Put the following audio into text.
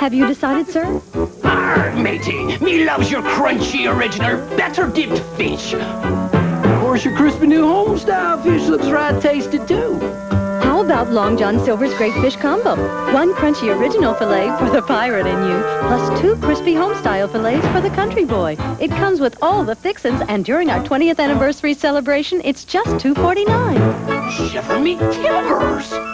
Have you decided, sir? Arr, matey, me loves your crunchy original, better dipped fish. Of course, your crispy new home-style fish looks right tasted too. How about Long John Silver's Great Fish Combo? One crunchy original filet for the pirate in you, plus two crispy home-style fillets for the country boy. It comes with all the fixins, and during our 20th anniversary celebration, it's just $2.49. Shiver me timbers!